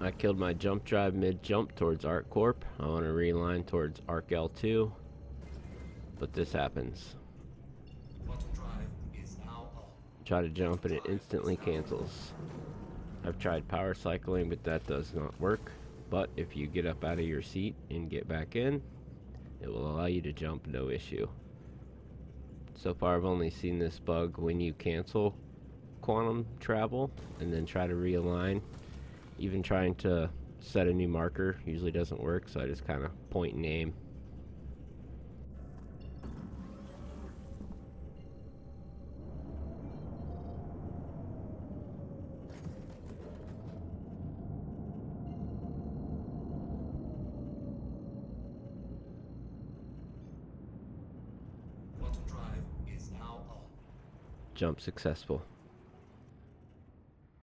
I killed my jump drive mid-jump towards Arc Corp. I want to reline towards Arc L2. But this happens. Try to jump and it instantly cancels. I've tried power cycling, but that does not work. But if you get up out of your seat and get back in, it will allow you to jump no issue. So far I've only seen this bug when you cancel quantum travel and then try to realign. Even trying to set a new marker usually doesn't work, so I just kind of point and aim. What drive is now. Jump successful.